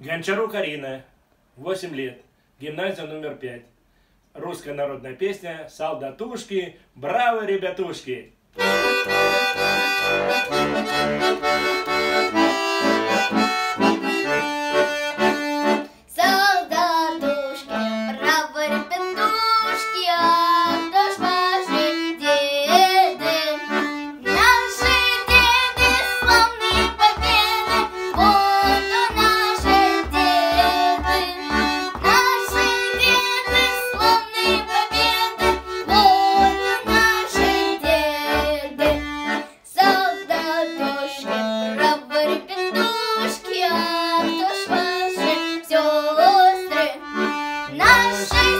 Гончару Карина, 8 лет, гимназия номер 5. Русская народная песня «Солдатушки, браво, ребятушки!» Thank you. Christmas.